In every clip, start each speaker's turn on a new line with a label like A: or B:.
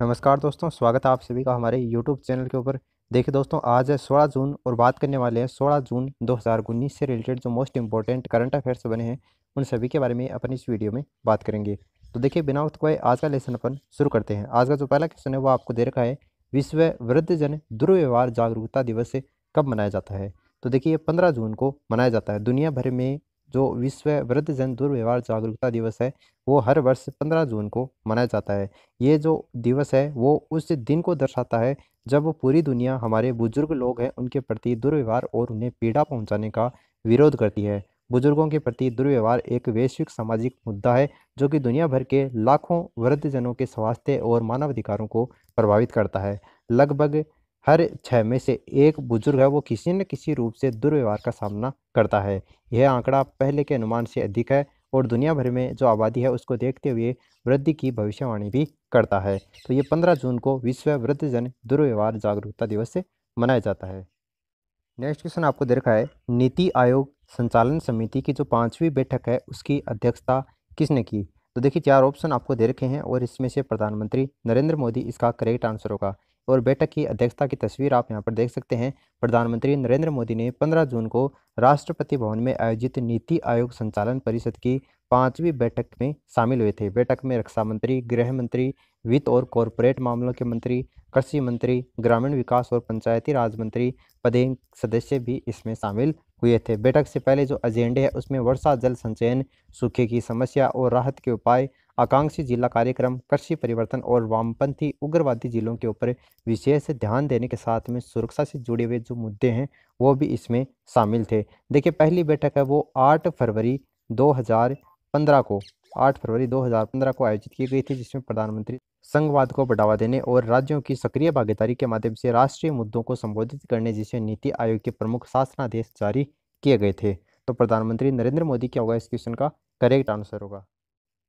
A: नमस्कार दोस्तों, स्वागत है आप सभी का हमारे यूट्यूब चैनल के ऊपर। देखिए दोस्तों, आज है 16 जून और बात करने वाले हैं 16 जून 2019 से रिलेटेड जो मोस्ट इंपॉर्टेंट करंट अफेयर्स बने हैं, उन सभी के बारे में अपन इस वीडियो में बात करेंगे। तो देखिए, बिना वक्त कोई आज का लेसन अपन शुरू करते हैं। आज का जो पहला क्वेश्चन है वो आपको दे रखा है, विश्व वृद्धजन दुर्व्यवहार जागरूकता दिवस कब मनाया जाता है? तो देखिए, ये पंद्रह जून को मनाया जाता है। दुनिया भर में जो विश्व वृद्धजन दुर्व्यवहार जागरूकता दिवस है, वो हर वर्ष 15 जून को मनाया जाता है। ये जो दिवस है, वो उस दिन को दर्शाता है, जब पूरी दुनिया हमारे बुज़ुर्ग लोग हैं, उनके प्रति दुर्व्यवहार और उन्हें पीड़ा पहुँचाने का विरोध करती है। बुज़ुर्गों के प्रति दुर्व्यवहार एक वैश्विक सामाजिक मुद्दा है, जो कि दुनिया भर के लाखों वृद्धजनों के स्वास्थ्य और मानवाधिकारों को प्रभावित करता है। लगभग हर छः में से एक बुज़ुर्ग है, वो किसी न किसी रूप से दुर्व्यवहार का सामना करता है। यह आंकड़ा पहले के अनुमान से अधिक है और दुनिया भर में जो आबादी है, उसको देखते हुए वृद्धि की भविष्यवाणी भी करता है। तो ये पंद्रह जून को विश्व वृद्धजन दुर्व्यवहार जागरूकता दिवस से मनाया जाता है। नेक्स्ट क्वेश्चन आपको दे रखा है, नीति आयोग संचालन समिति की जो पाँचवीं बैठक है, उसकी अध्यक्षता किसने की? तो देखिए, चार ऑप्शन आपको दे रखे हैं और इसमें से प्रधानमंत्री नरेंद्र मोदी, इसका करेक्ट आंसर होगा। और बैठक की अध्यक्षता की तस्वीर आप यहाँ पर देख सकते हैं। प्रधानमंत्री नरेंद्र मोदी ने 15 जून को राष्ट्रपति भवन में आयोजित नीति आयोग संचालन परिषद की पांचवी बैठक में शामिल हुए थे। बैठक में रक्षा मंत्री, गृह मंत्री, वित्त और कॉरपोरेट मामलों के मंत्री, कृषि मंत्री, ग्रामीण विकास और पंचायती राज मंत्री पदेन सदस्य भी इसमें शामिल हुए थे। बैठक से पहले जो एजेंडे है, उसमें वर्षा जल संचयन, सूखे की समस्या और राहत के उपाय आकांक्षी जिला कार्यक्रम, कृषि परिवर्तन और वामपंथी उग्रवादी जिलों के ऊपर विशेष ध्यान देने के साथ में सुरक्षा से जुड़े हुए जो मुद्दे हैं, वो भी इसमें शामिल थे। देखिए, पहली बैठक है वो आठ फरवरी 2015 को 8 फरवरी 2015 को आयोजित की गई थी, जिसमें प्रधानमंत्री संघवाद को बढ़ावा देने और राज्यों की सक्रिय भागीदारी के माध्यम से राष्ट्रीय मुद्दों को संबोधित करने जैसे नीति आयोग के प्रमुख शासनादेश जारी किए गए थे। तो प्रधानमंत्री नरेंद्र मोदी क्या होगा इस क्वेश्चन का करेक्ट आंसर होगा।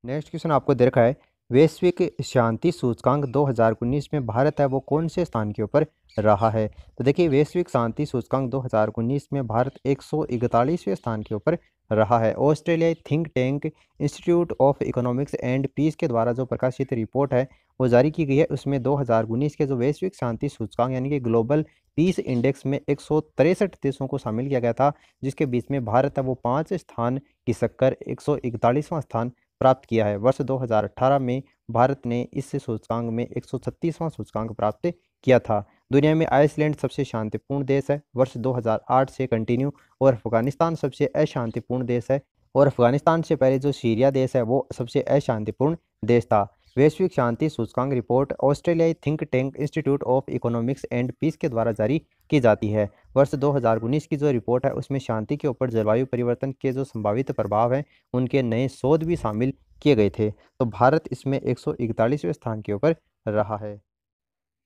A: नेक्स्ट क्वेश्चन आपको दे रखा है, वैश्विक शांति सूचकांक 2019 में भारत है, वो कौन से स्थान के ऊपर रहा है? तो देखिए, वैश्विक शांति सूचकांक 2019 में भारत एक स्थान के ऊपर रहा है। ऑस्ट्रेलियाई think tank institute of economics and peace के द्वारा जो प्रकाशित रिपोर्ट है, वो जारी की गई है। उसमें 2019 के जो वैश्विक शांति सूचकांक यानी कि ग्लोबल पीस इंडेक्स में एक देशों को शामिल किया गया था, जिसके बीच में भारत है, वो पाँच स्थान की शक्कर, एक स्थान प्राप्त किया है। वर्ष 2018 में भारत ने इस सूचकांक में एक सूचकांक प्राप्त किया था। दुनिया में आइसलैंड सबसे शांतिपूर्ण देश है। वर्ष 2008 से कंटिन्यू और अफ़गानिस्तान सबसे अशांतिपूर्ण देश है और अफ़गानिस्तान से पहले जो सीरिया देश है वो सबसे अशांतिपूर्ण देश था। वैश्विक शांति सूचकांक रिपोर्ट, ऑस्ट्रेलियाई think tank institute of economics and peace के द्वारा जारी की जाती है। वर्ष 2019 की जो रिपोर्ट है, उसमें शांति के ऊपर जलवायु परिवर्तन के जो संभावित प्रभाव हैं, उनके नए शोध भी शामिल किए गए थे। तो भारत इसमें एक स्थान के ऊपर रहा है।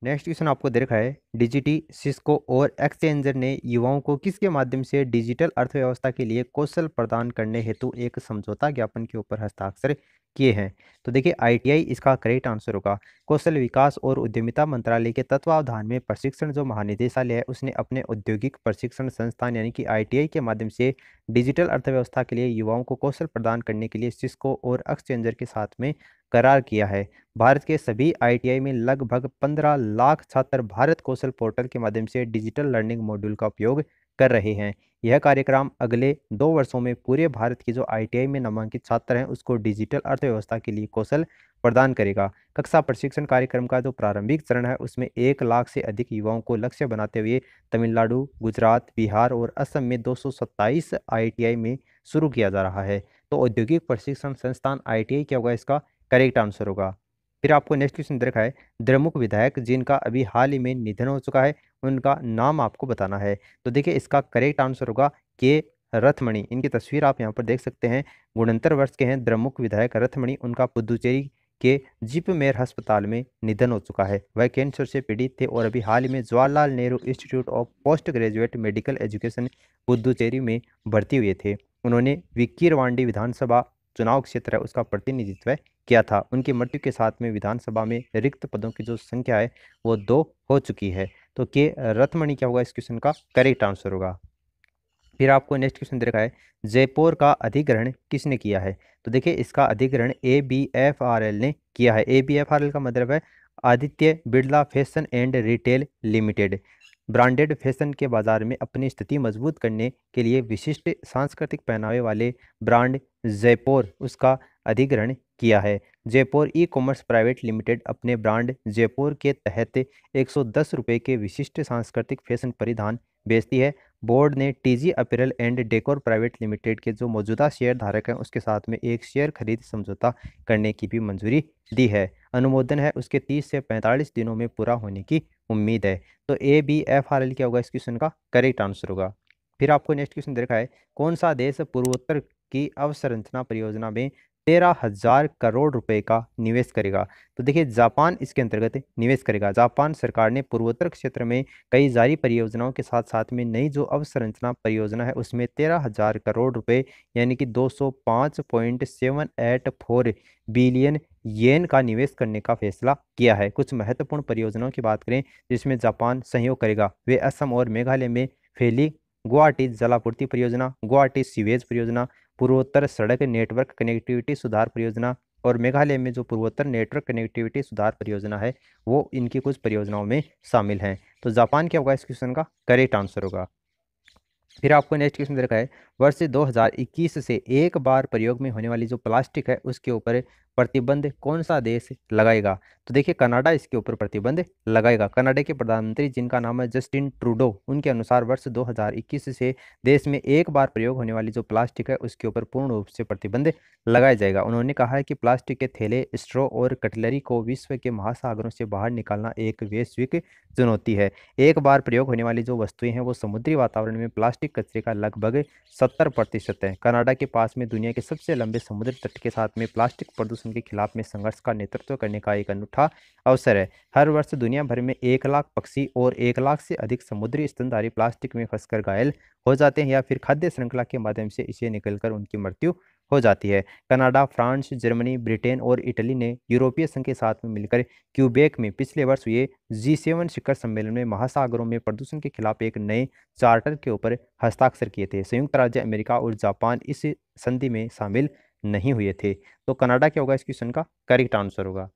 A: नेक्स्ट क्वेश्चन आपको दे रखा है, डिजिटी सिस्को और एक्सचेंजर ने युवाओं को किसके माध्यम से डिजिटल अर्थव्यवस्था के लिए कौशल प्रदान करने हेतु एक समझौता ज्ञापन के ऊपर हस्ताक्षर किए हैं। तो देखिए आईटीआई इसका करेक्ट आंसर होगा। कौशल विकास और उद्यमिता मंत्रालय के तत्वावधान में प्रशिक्षण जो महानिदेशालय है, उसने अपने औद्योगिक प्रशिक्षण संस्थान यानी कि आईटीआई के माध्यम से डिजिटल अर्थव्यवस्था के लिए युवाओं को कौशल प्रदान करने के लिए सिस्को और एक्सचेंजर के साथ में करार किया है। भारत के सभी आईटीआई में लगभग पंद्रह लाख छात्र भारत कौशल पोर्टल के माध्यम से डिजिटल लर्निंग मॉड्यूल का उपयोग कर रहे हैं। यह कार्यक्रम अगले दो वर्षों में पूरे भारत की जो आईटीआई में नामांकित छात्र हैं, उसको डिजिटल अर्थव्यवस्था के लिए कौशल प्रदान करेगा। कक्षा प्रशिक्षण कार्यक्रम का जो प्रारंभिक चरण है, उसमें एक लाख से अधिक युवाओं को लक्ष्य बनाते हुए तमिलनाडु, गुजरात, बिहार और असम में दो आईटीआई में शुरू किया जा रहा है। तो औद्योगिक प्रशिक्षण संस्थान आईटीआई क्या होगा इसका? करेक्ट आंसर होगा। फिर आपको नेक्स्ट क्वेश्चन देखा है। द्रमुख विधायक जिनका अभी हाल ही में निधन हो चुका है उनका नाम आपको बताना है। तो देखिए, इसका करेक्ट आंसर होगा के रथमणि। इनकी तस्वीर आप यहाँ पर देख सकते हैं। गुणंतर वर्ष के हैं। द्रमुख विधायक रथमणि उनका पुदुचेरी के जिप मेयर अस्पताल में निधन हो चुका है। वह कैंसर से पीड़ित थे और अभी हाल ही में Jawaharlal Nehru institute of post graduate medical education Puducherry में भर्ती हुए थे। उन्होंने विक्कीरवांडी विधानसभा चुनाव क्षेत्र है, उसका प्रतिनिधित्व किया था। उनकी मृत्यु के साथ में विधानसभा में रिक्त पदों की जो संख्या है, वो दो हो चुकी है। तो के रथमणि क्या होगा इस क्वेश्चन का? करेक्ट आंसर होगा। फिर आपको नेक्स्ट क्वेश्चन दे रखा है, जयपुर का अधिग्रहण किसने किया है? तो देखिए, इसका अधिग्रहण A B F R L ने किया है। A B F R L का मतलब है Aditya Birla fashion and retail limited. Branded fashion के बाज़ार में अपनी स्थिति मज़बूत करने के लिए विशिष्ट सांस्कृतिक पहनावे वाले ब्रांड जयपुर उसका अधिग्रहण किया है। Jaipur E commerce private limited अपने ब्रांड जयपुर के तहत एक रुपए के विशिष्ट सांस्कृतिक फ़ैशन परिधान बेचती है। बोर्ड ने TG apparel and decor private limited के जो मौजूदा शेयर धारक हैं, उसके साथ में एक शेयर खरीद समझौता करने की भी मंजूरी दी है। अनुमोदन है उसके 30 से 45 दिनों में पूरा होने की उम्मीद है। तो A B F R L क्या होगा इस क्वेश्चन का? करेक्ट आंसर होगा। फिर आपको नेक्स्ट क्वेश्चन देखा है, कौन सा देश पूर्वोत्तर की अवसंरचना परियोजना में तेरह हज़ार करोड़ रुपए का निवेश करेगा। तो देखिए, जापान इसके अंतर्गत निवेश करेगा। जापान सरकार ने पूर्वोत्तर क्षेत्र में कई जारी परियोजनाओं के साथ साथ में नई जो अवसंरचना परियोजना है, उसमें तेरह हज़ार करोड़ रुपए, यानी कि दो सौ पाँच point seven eight four billion yen का निवेश करने का फैसला किया है। कुछ महत्वपूर्ण परियोजनाओं की बात करें, जिसमें जापान सहयोग करेगा। वे असम और मेघालय में फैली गुवाहाटी जलापूर्ति परियोजना, गुवाहाटी सीवेज परियोजना पूर्वोत्तर सड़क नेटवर्क कनेक्टिविटी सुधार परियोजना और मेघालय में जो पूर्वोत्तर नेटवर्क कनेक्टिविटी सुधार परियोजना है, वो इनकी कुछ परियोजनाओं में शामिल हैं। तो जापान क्या होगा इस क्वेश्चन का? करेक्ट आंसर होगा। फिर आपको नेक्स्ट क्वेश्चन दे रखा है। वर्ष 2021 से एक बार प्रयोग में होने वाली जो प्लास्टिक है, उसके ऊपर प्रतिबंध कौन सा देश लगाएगा? तो देखिए, कनाडा इसके ऊपर प्रतिबंध लगाएगा। कनाडा के प्रधानमंत्री जिनका नाम है जस्टिन ट्रूडो, उनके अनुसार वर्ष 2021 से देश में एक बार प्रयोग होने वाली जो प्लास्टिक है, उसके ऊपर पूर्ण रूप से प्रतिबंध लगाया जाएगा। उन्होंने कहा है कि प्लास्टिक के थैले, स्ट्रॉ और कटलरी को विश्व के महासागरों से बाहर निकालना एक वैश्विक चुनौती है। एक बार प्रयोग होने वाली जो वस्तुएँ हैं, वो समुद्री वातावरण में प्लास्टिक कचरे का लगभग सत्तर प्रतिशत है। कनाडा के पास में दुनिया के सबसे लंबे समुद्र तट के साथ में प्लास्टिक प्रदूषण के खिलाफ में संघर्ष का नेतृत्व करने का एक अनूठा अवसर है। हर वर्ष दुनिया भर में एक लाख पक्षी और एक लाख से अधिक समुद्री स्तनधारी प्लास्टिक में फंसकर घायल हो जाते हैं या फिर खाद्य श्रृंखला के माध्यम से इसे निकलकर उनकी मृत्यु हो जाती है। कनाडा, फ्रांस, जर्मनी, ब्रिटेन और इटली ने यूरोपीय संघ के साथ में मिलकर क्यूबेक में पिछले वर्ष हुए जी सेवन शिखर सम्मेलन में महासागरों में प्रदूषण के खिलाफ एक नए चार्टर के ऊपर हस्ताक्षर किए थे। संयुक्त राज्य अमेरिका और जापान इस संधि में शामिल नहीं हुए थे। तो कनाडा क्या होगा इस क्वेश्चन का? करेक्ट आंसर होगा।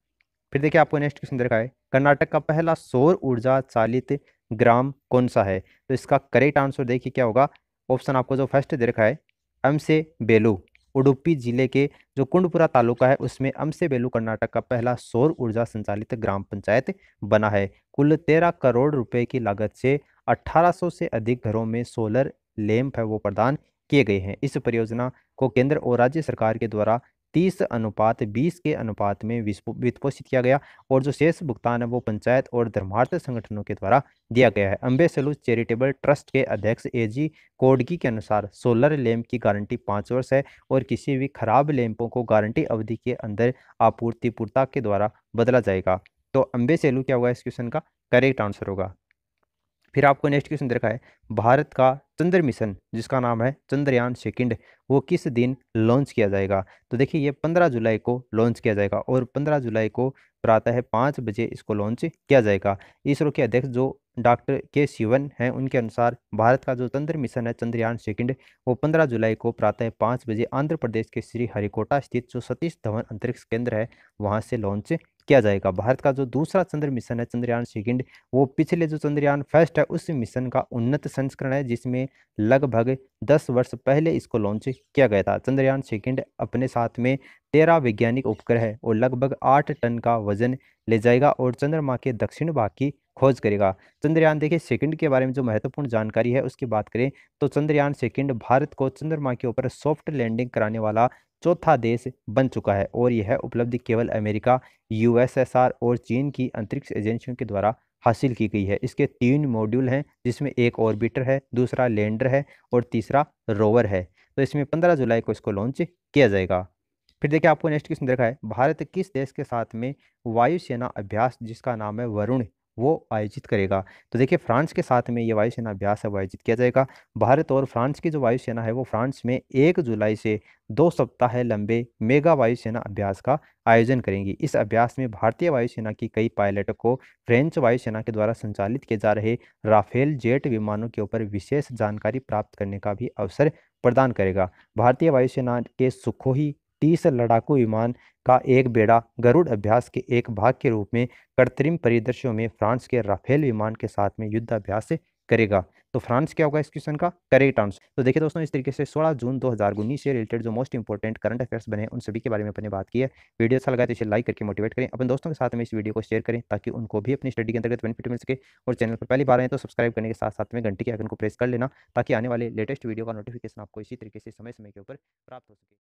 A: फिर देखिए आपको नेक्स्ट क्वेश्चन देखा है। कर्नाटक का पहला सौर ऊर्जा चालित ग्राम कौन सा है? तो इसका करेक्ट आंसर देखिए क्या होगा। ऑप्शन आपको जो फ़र्स्ट दे रखा है एम से बेलू उडुपी ज़िले के जो कुंडपुरा तालुका है, उसमें अमसे बेलू कर्नाटक का पहला सौर ऊर्जा संचालित ग्राम पंचायत बना है। कुल तेरह करोड़ रुपए की लागत से 1800 से अधिक घरों में सोलर लैंप है वो प्रदान किए गए हैं। इस परियोजना को केंद्र और राज्य सरकार के द्वारा तीस अनुपात, बीस के अनुपात में वित्तपोषित किया गया और जो शेष भुगतान है वो पंचायत और धर्मार्थ संगठनों के द्वारा दिया गया है। अम्बे सलूस चैरिटेबल ट्रस्ट के अध्यक्ष ए जी कोडगी के अनुसार सोलर लैम्प की गारंटी पाँच वर्ष है और किसी भी खराब लैंपों को गारंटी अवधि के अंदर आपूर्तिपूर्ता के द्वारा बदला जाएगा। तो अम्बे सेलू क्या होगा इस क्वेश्चन का? करेक्ट आंसर होगा। फिर आपको नेक्स्ट क्वेश्चन देखा है। भारत का चंद्र मिशन जिसका नाम है चंद्रयान सेकंड, वो किस दिन लॉन्च किया जाएगा? तो देखिए, ये 15 जुलाई को लॉन्च किया जाएगा और 15 जुलाई को प्रातः पाँच बजे इसको लॉन्च किया जाएगा। इसरो के अध्यक्ष जो डॉक्टर के शिवन हैं, उनके अनुसार भारत का जो चंद्र मिशन है, चंद्रयान सेकंड, वो 15 जुलाई को प्रातः पाँच बजे आंध्र प्रदेश के श्री हरिकोटा स्थित जो सतीश धवन अंतरिक्ष केंद्र है, वहाँ से लॉन्च किया जाएगा। भारत का जो दूसरा चंद्र मिशन है, चंद्रयान सेकंड, वो पिछले जो चंद्रयान फ़र्स्ट है, उस मिशन का उन्नत संस्करण है, जिसमें लगभग 10 वर्ष पहले इसको लॉन्च किया गया था। चंद्रयान सेकंड अपने साथ में तेरह वैज्ञानिक उपग्रह है और लगभग आठ टन का वज़न ले जाएगा और चंद्रमा के दक्षिण भाग की खोज करेगा। चंद्रयान देखिए, सेकंड के बारे में जो महत्वपूर्ण जानकारी है, उसकी बात करें तो चंद्रयान सेकंड भारत को चंद्रमा के ऊपर सॉफ्ट लैंडिंग कराने वाला चौथा देश बन चुका है और यह उपलब्धि केवल अमेरिका, यूएसएसआर और चीन की अंतरिक्ष एजेंसियों के द्वारा हासिल की गई है। इसके तीन मॉड्यूल हैं, जिसमें एक ऑर्बिटर है, दूसरा लैंडर है और तीसरा रोवर है। तो इसमें पंद्रह जुलाई को इसको लॉन्च किया जाएगा। फिर देखिए आपको नेक्स्ट क्वेश्चन देखा है, भारत किस देश के साथ में वायुसेना अभ्यास, जिसका नाम है वरुण वो आयोजित करेगा। तो देखिए, फ्रांस के साथ में ये वायुसेना अभ्यास है, वो आयोजित किया जाएगा। भारत और फ्रांस की जो वायुसेना है, वो फ्रांस में एक जुलाई से दो सप्ताह लंबे मेगा वायुसेना अभ्यास का आयोजन करेंगी। इस अभ्यास में भारतीय वायुसेना की कई पायलटों को फ्रेंच वायुसेना के द्वारा संचालित किए जा रहे राफेल जेट विमानों के ऊपर विशेष जानकारी प्राप्त करने का भी अवसर प्रदान करेगा। भारतीय वायुसेना के सुखोही तीस लड़ाकू विमान का एक बेड़ा गरुड़ अभ्यास के एक भाग के रूप में कृत्रिम परिदृश्यों में फ्रांस के राफेल विमान के साथ में युद्ध अभ्यास करेगा। तो फ्रांस क्या होगा इस क्वेश्चन का? करेक्ट आंसर तो देखिए दोस्तों, इस तरीके से 16 जून 2019 से रिलेटेड जो मोस्ट इंपॉर्टेंट करंट अफेयर्स बने उन सभी के बारे में अपने बात की है। वीडियो अच्छा लगा तो इसे लाइक करके मोटिवेट करें। अपने दोस्तों के साथ में इस वीडियो को शेयर करें ताकि उनको भी अपनी स्टडी के अंतर्गत बेनिफिट मिल सके। और चैनल पर पहली बार आए तो सब्सक्राइब करने के साथ साथ में घंटे के आइकन को प्रेस कर लेना ताकि आने वाले लेटेस्ट वीडियो का नोटिफिकेशन आपको इसी तरीके से समय समय के ऊपर प्राप्त हो सके।